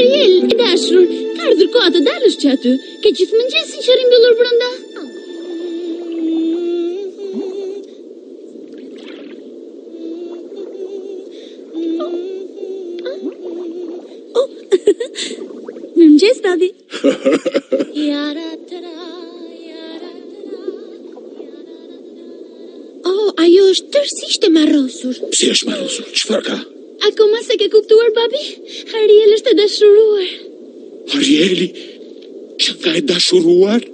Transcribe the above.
Ariel, e dashur, ka ardhur koha të dalësh që aty, ke gjithë mëngjesin që rrimbyllur brenda. Oh, oh. Mëngjes, Dadi. Jara të jara të ra, Oh, ajo është tërsisht e marrosur. Si është marrosur? Çfarë ka? ka? A koma se ke kuptuar, babi? Ariel është e dashuruar. Ariel, që ka e dashuruar?